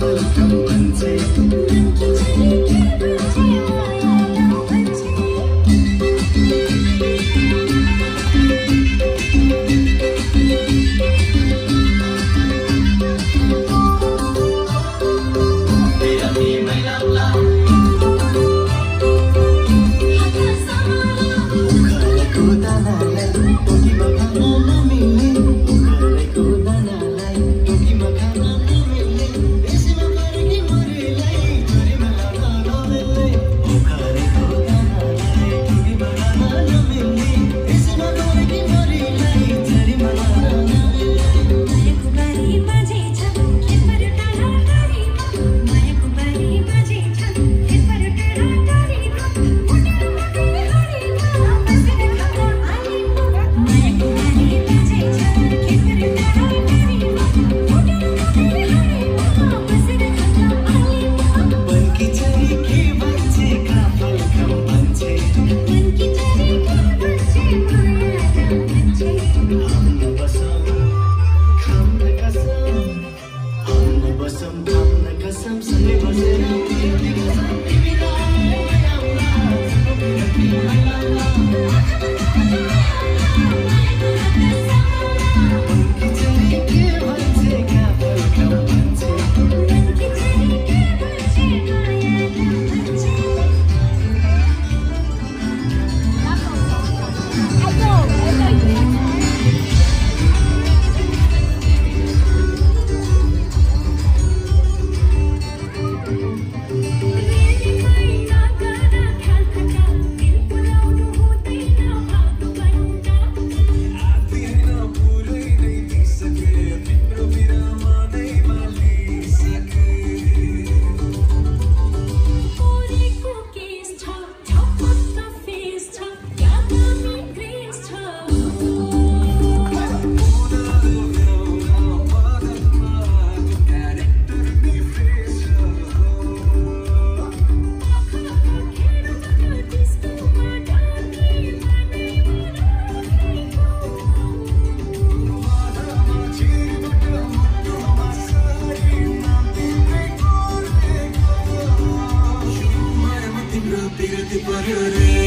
पच पो कञ्चय some pop like a Samsung. पर्यो रे